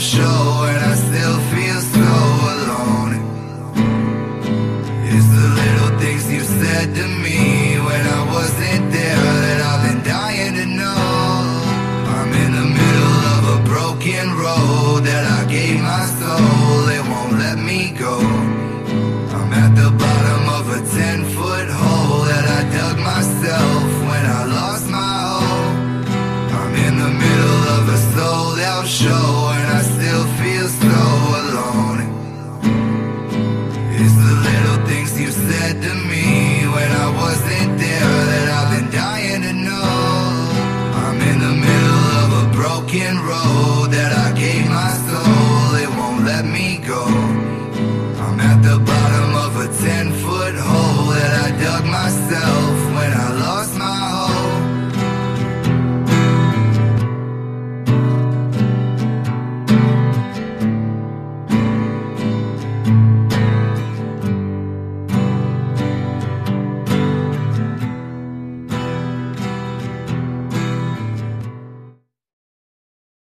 show, and I still feel so alone. It's the little things you said to me when I wasn't there that I've been dying to know. I'm in the middle of a broken road that I gave my soul, it won't let me go. I'm at the bottom of a 10 foot hole that I dug myself when I lost my hope. I'm in the middle of a sold out show and I still feel so alone. It's the little things you said to me when I wasn't there that I've been dying to know. I'm in the middle of a broken road that I gave my soul,